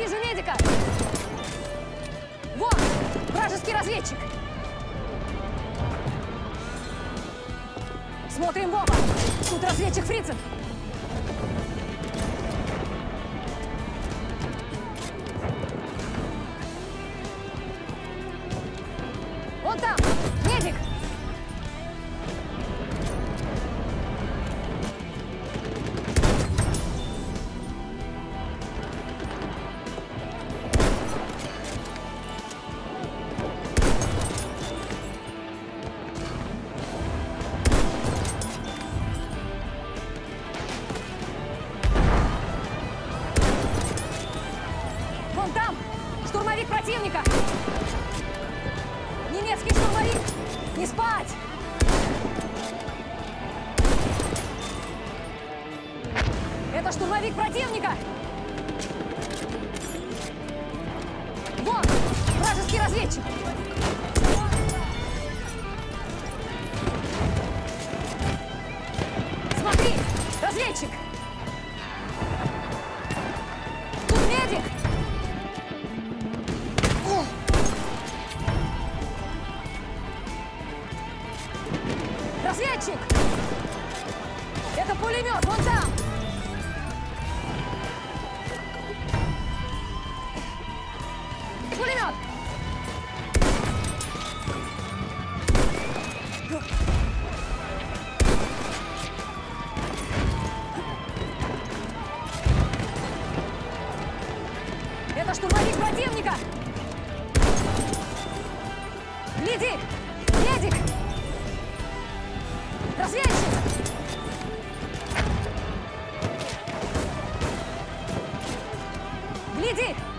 Вижу медика! Вон! Вражеский разведчик! Смотрим в оба! Тут разведчик фрицев! Вон там! Медик! Штурмовик противника! Немецкий штурмовик! Не спать! Это штурмовик противника! Вон! Вражеский разведчик! Смотри! Разведчик! Разведчик! Это пулемет, вон там! Пулемет! Это штурмовик противника! Гляди! Гляди!